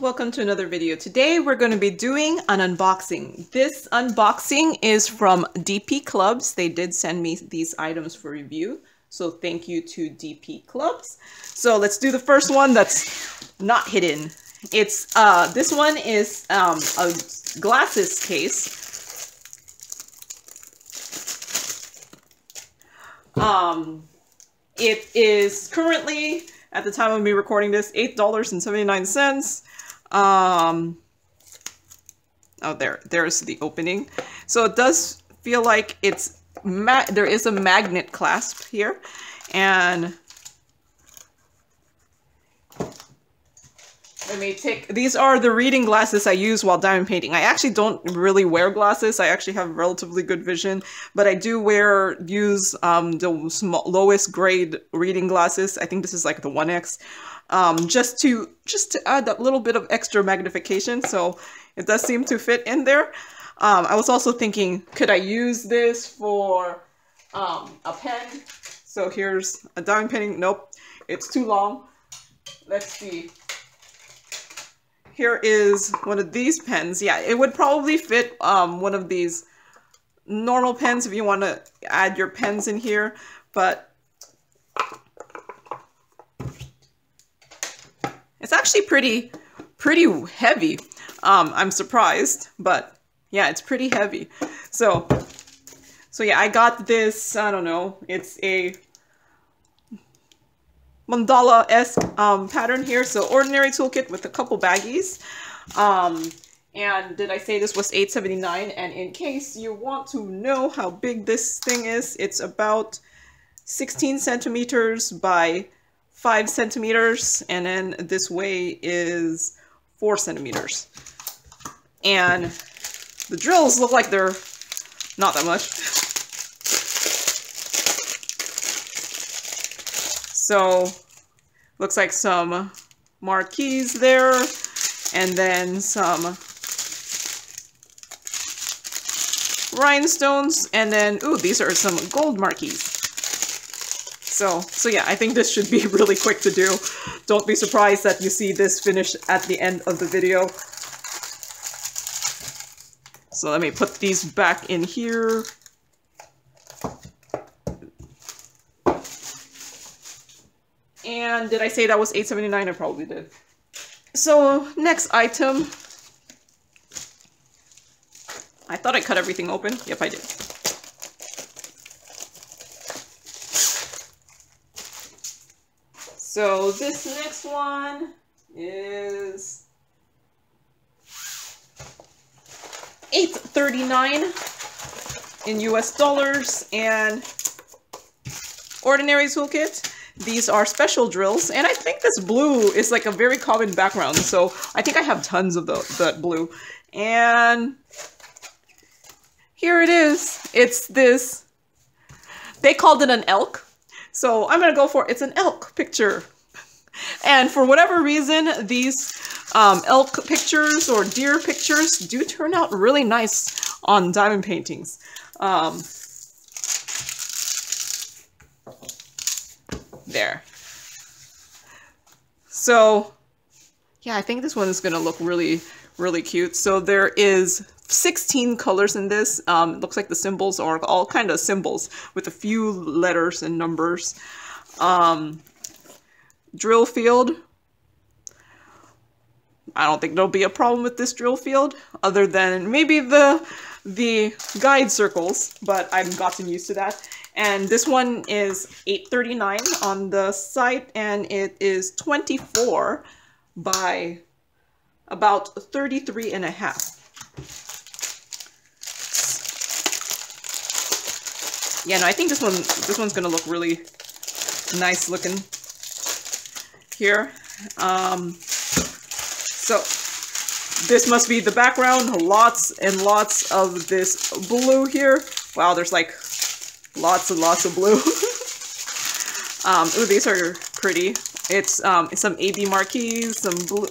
Welcome to another video. Today we're going to be doing an unboxing. This unboxing is from DP Clubs. They did send me these items for review. So thank you to DP Clubs. So let's do the first one that's not hidden. It's, uh, this one is um, a glasses case. Um, it is currently at the time of me recording this, $8.79. Um, oh, there, there's the opening. So it does feel like it's, there is a magnet clasp here. And Let me take, these are the reading glasses I use while diamond painting. I actually don't really wear glasses. I actually have relatively good vision, but I do wear, use um, the small, lowest grade reading glasses. I think this is like the 1X, um, just to, just to add that little bit of extra magnification. So it does seem to fit in there. Um, I was also thinking, could I use this for um, a pen? So here's a diamond painting. Nope, it's too long. Let's see here is one of these pens. Yeah, it would probably fit um, one of these normal pens if you want to add your pens in here, but it's actually pretty, pretty heavy. Um, I'm surprised, but yeah, it's pretty heavy. So, so yeah, I got this, I don't know, it's a mandala-esque um, pattern here. So ordinary toolkit with a couple baggies. Um, and did I say this was 879? And in case you want to know how big this thing is, it's about 16 centimeters by 5 centimeters. And then this way is 4 centimeters. And the drills look like they're not that much. So looks like some marquees there and then some rhinestones and then ooh these are some gold marquees so so yeah i think this should be really quick to do don't be surprised that you see this finished at the end of the video so let me put these back in here And did I say that was 8.79? I probably did. So next item. I thought I cut everything open. Yep, I did. So this next one is 8.39 in US dollars and ordinary toolkit. These are special drills, and I think this blue is like a very common background, so I think I have tons of the, that blue. And here it is. It's this, they called it an elk, so I'm gonna go for, it's an elk picture. And for whatever reason, these um, elk pictures or deer pictures do turn out really nice on diamond paintings. Um, there. So yeah, I think this one is going to look really, really cute. So there is 16 colors in this. Um, it looks like the symbols are all kind of symbols with a few letters and numbers. Um, drill field. I don't think there'll be a problem with this drill field other than maybe the the guide circles, but I've gotten used to that. And this one is 8.39 on the site, and it is 24 by about 33 and a half. Yeah, no, I think this one this one's gonna look really nice looking here. Um, so this must be the background. Lots and lots of this blue here. Wow, there's like Lots and lots of blue. um, ooh, these are pretty. It's um, some AB marquees, some blue,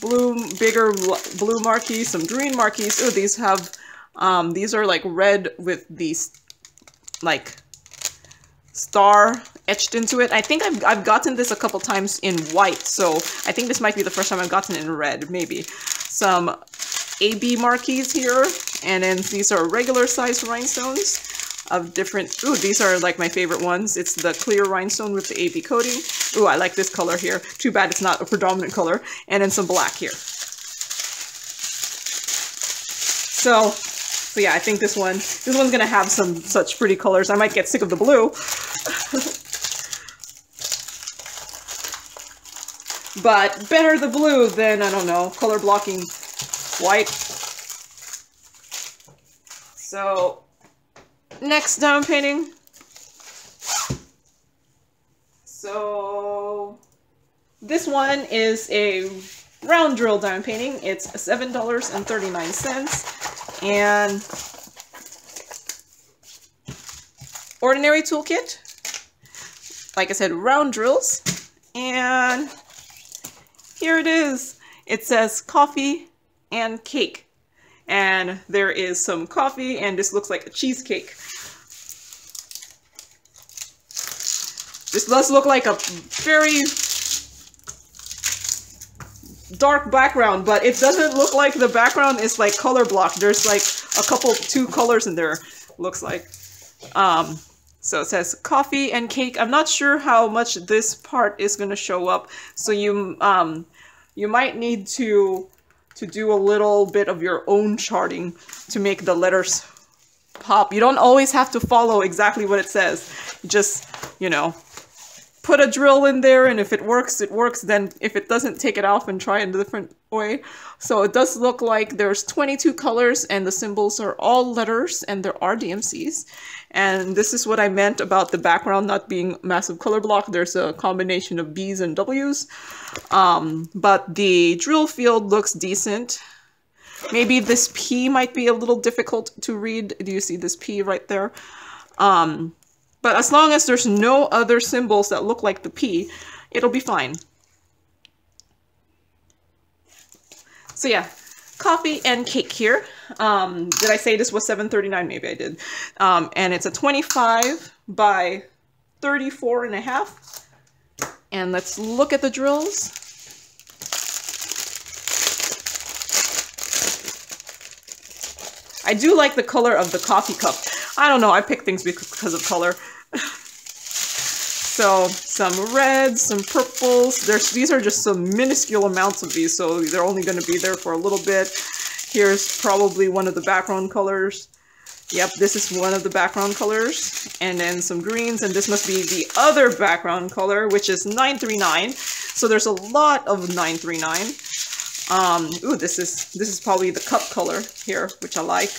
blue, bigger blue marquees, some green marquees. Ooh, these have, um, these are like red with these, like, star etched into it. I think I've, I've gotten this a couple times in white, so I think this might be the first time I've gotten it in red, maybe. Some AB marquees here, and then these are regular size rhinestones of different, ooh, these are like my favorite ones. It's the clear rhinestone with the AB coating. Ooh, I like this color here. Too bad it's not a predominant color. And then some black here. So, so yeah, I think this one, this one's gonna have some such pretty colors. I might get sick of the blue. but better the blue than, I don't know, color blocking white. So next diamond painting. So this one is a round drill diamond painting. It's $7.39 and ordinary toolkit. Like I said, round drills. And here it is. It says coffee and cake. And there is some coffee and this looks like a cheesecake. This does look like a very dark background, but it doesn't look like the background is like color blocked. There's like a couple, two colors in there, looks like. Um, so it says coffee and cake. I'm not sure how much this part is going to show up. So you, um, you might need to, to do a little bit of your own charting to make the letters pop. You don't always have to follow exactly what it says. Just, you know, put a drill in there and if it works, it works. Then if it doesn't, take it off and try a different way. So it does look like there's 22 colors and the symbols are all letters and there are DMCs. And this is what I meant about the background not being massive color block. There's a combination of B's and W's. Um, but the drill field looks decent. Maybe this P might be a little difficult to read. Do you see this P right there? Um, but as long as there's no other symbols that look like the P, it'll be fine. So yeah, coffee and cake here. Um, did I say this was 7.39? Maybe I did. Um, and it's a 25 by 34 and a half. And let's look at the drills. I do like the color of the coffee cup. I don't know, I pick things because of color. So some reds, some purples. There's these are just some minuscule amounts of these, so they're only going to be there for a little bit. Here's probably one of the background colors. Yep, this is one of the background colors. And then some greens, and this must be the other background color, which is 939. So there's a lot of 939. Um, ooh, this is this is probably the cup color here, which I like.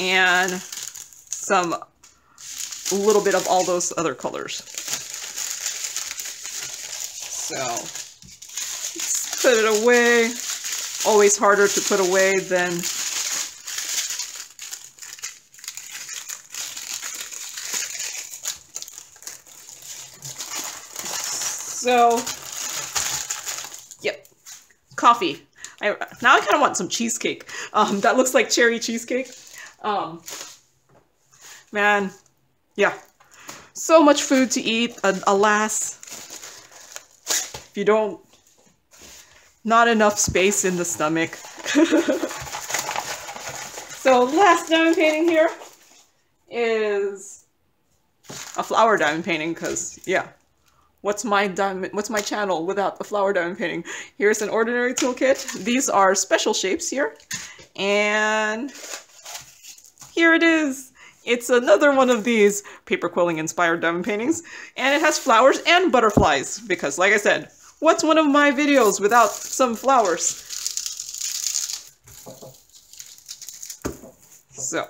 And some a little bit of all those other colors. So let's put it away. Always harder to put away than So, yep, coffee. I, now I kind of want some cheesecake. Um, that looks like cherry cheesecake. Um, man, yeah. So much food to eat, alas. If you don't, not enough space in the stomach. so last diamond painting here is a flower diamond painting because, yeah, what's my diamond, what's my channel without the flower diamond painting? Here's an ordinary toolkit. These are special shapes here. And here it is. It's another one of these paper quilling inspired diamond paintings, and it has flowers and butterflies, because like I said, what's one of my videos without some flowers? So.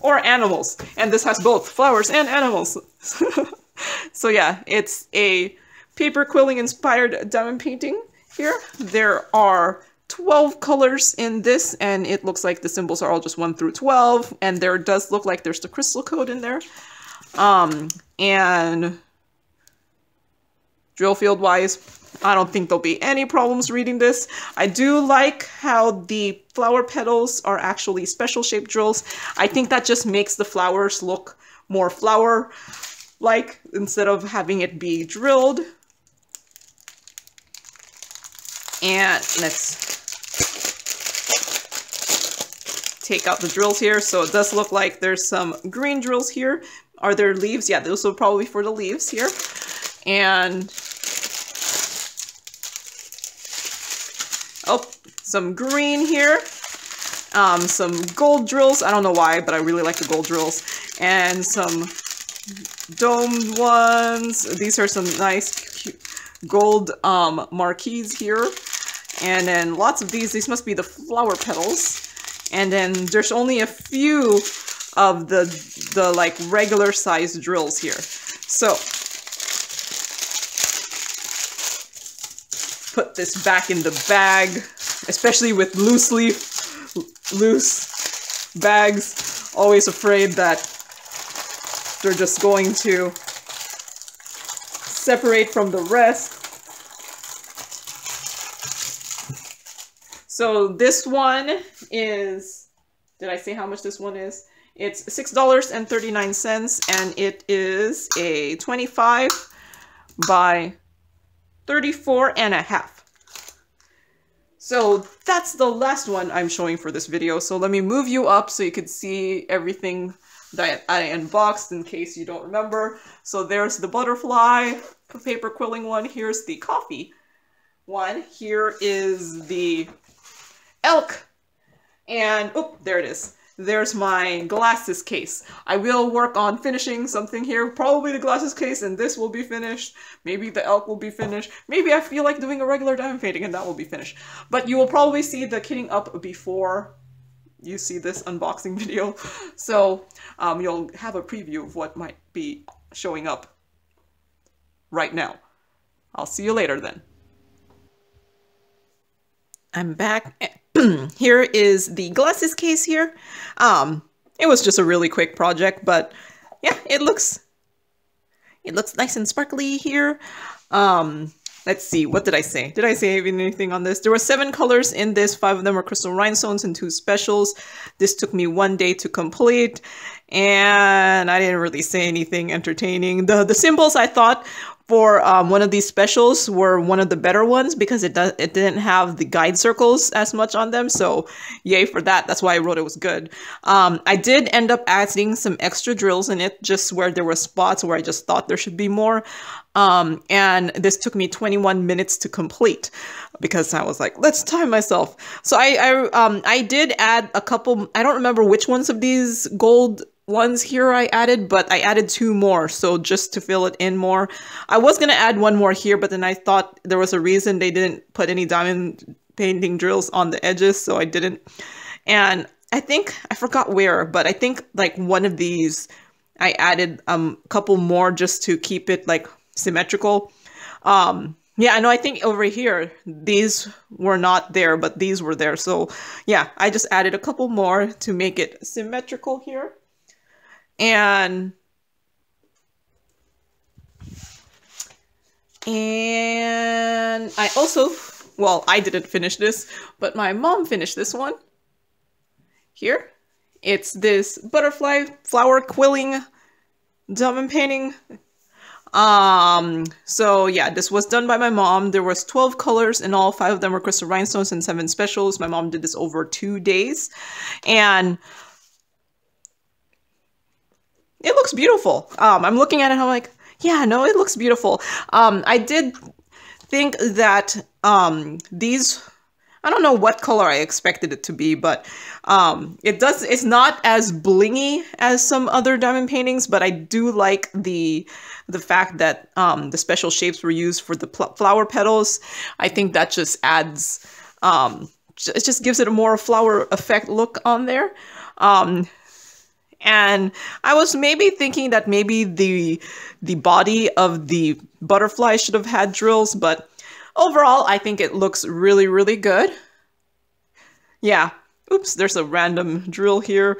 Or animals, and this has both flowers and animals. so yeah, it's a paper quilling inspired diamond painting here. There are 12 colors in this, and it looks like the symbols are all just 1 through 12, and there does look like there's the crystal code in there. Um, and drill field wise. I don't think there'll be any problems reading this. I do like how the flower petals are actually special shaped drills. I think that just makes the flowers look more flower like instead of having it be drilled. And let's take out the drills here. So it does look like there's some green drills here. Are there leaves? Yeah, those will probably be for the leaves here. And oh, some green here. Um, some gold drills. I don't know why, but I really like the gold drills. And some domed ones. These are some nice gold um, marquees here. And then lots of these. These must be the flower petals. And then there's only a few of the, the like regular size drills here. So put this back in the bag, especially with loose leaf, loose bags. Always afraid that they're just going to separate from the rest. So this one is, did I say how much this one is? It's $6.39 and it is a 25 by 34 and a half. So that's the last one I'm showing for this video. So let me move you up so you can see everything that I unboxed in case you don't remember. So there's the butterfly paper quilling one. Here's the coffee one. Here is the elk. And, oh, there it is. There's my glasses case. I will work on finishing something here. Probably the glasses case and this will be finished. Maybe the elk will be finished. Maybe I feel like doing a regular diamond painting and that will be finished. But you will probably see the kitting up before you see this unboxing video. So um, you'll have a preview of what might be showing up right now. I'll see you later then. I'm back. here is the glasses case here. Um, it was just a really quick project, but yeah, it looks it looks nice and sparkly here. Um, let's see, what did I say? Did I say anything on this? There were seven colors in this. Five of them were crystal rhinestones and two specials. This took me one day to complete and I didn't really say anything entertaining. The the symbols I thought for um, one of these specials were one of the better ones because it does it didn't have the guide circles as much on them. So yay for that. That's why I wrote it was good. Um, I did end up adding some extra drills in it just where there were spots where I just thought there should be more. Um, and this took me 21 minutes to complete because I was like, let's time myself. So I I, um, I did add a couple. I don't remember which ones of these gold ones here I added, but I added two more, so just to fill it in more. I was going to add one more here, but then I thought there was a reason they didn't put any diamond painting drills on the edges, so I didn't. And I think, I forgot where, but I think like one of these, I added um, a couple more just to keep it like symmetrical. Um, yeah, I know. I think over here, these were not there, but these were there. So yeah, I just added a couple more to make it symmetrical here. And and I also, well, I didn't finish this, but my mom finished this one. Here, it's this butterfly flower quilling diamond painting. Um, so yeah, this was done by my mom. There was 12 colors and all, five of them were crystal rhinestones and seven specials. My mom did this over two days. And it looks beautiful. Um, I'm looking at it, I'm like, yeah, no, it looks beautiful. Um, I did think that um, these, I don't know what color I expected it to be, but um, it does, it's not as blingy as some other diamond paintings, but I do like the the fact that um, the special shapes were used for the flower petals. I think that just adds, um, it just gives it a more flower effect look on there. Um, and I was maybe thinking that maybe the the body of the butterfly should have had drills, but overall I think it looks really, really good. Yeah, oops, there's a random drill here.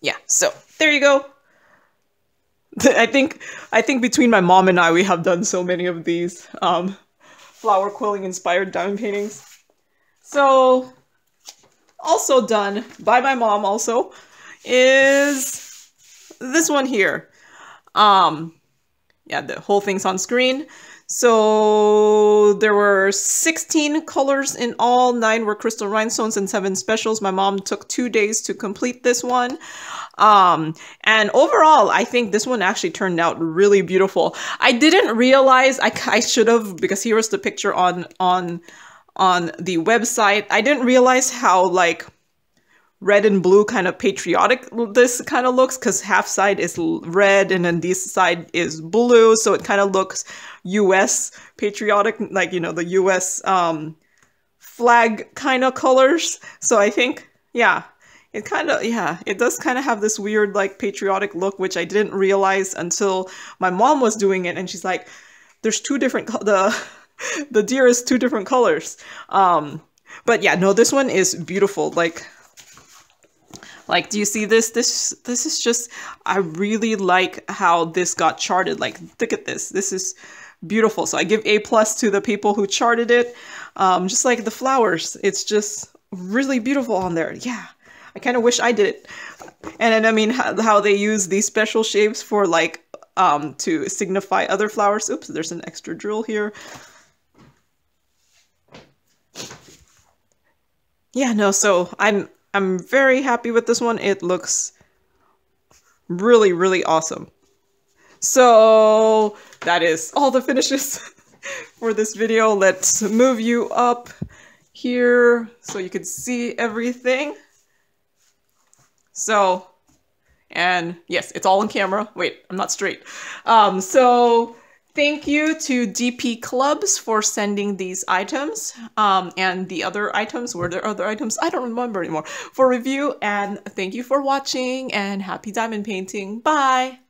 Yeah, so there you go. I think I think between my mom and I, we have done so many of these um, flower quilling inspired diamond paintings. So, also done by my mom also is this one here. Um, yeah, the whole thing's on screen. So there were 16 colors in all, nine were crystal rhinestones and seven specials. My mom took two days to complete this one. Um, and overall, I think this one actually turned out really beautiful. I didn't realize I, I should have because here was the picture on on on the website. I didn't realize how like red and blue kind of patriotic this kind of looks because half side is red and then this side is blue. So it kind of looks us patriotic like you know the us um, flag kind of colors. So i think yeah it kind of yeah it does kind of have this weird like patriotic look which i didn't realize until my mom was doing it. And she's like there's two different the the deer is two different colors um but yeah no this one is beautiful like like, do you see this? This this is just I really like how this got charted. Like, look at this. This is beautiful. So I give A plus to the people who charted it. Um, just like the flowers, it's just really beautiful on there. Yeah, I kind of wish I did it. And then I mean how, how they use these special shapes for like um, to signify other flowers. Oops, there's an extra drill here. Yeah, no, so I'm I'm very happy with this one. It looks really, really awesome. So that is all the finishes for this video. Let's move you up here so you can see everything. So, and yes, it's all on camera. Wait, I'm not straight. Um, so Thank you to DP Clubs for sending these items um, and the other items. Were there other items? I don't remember anymore. For review and thank you for watching and happy diamond painting. Bye!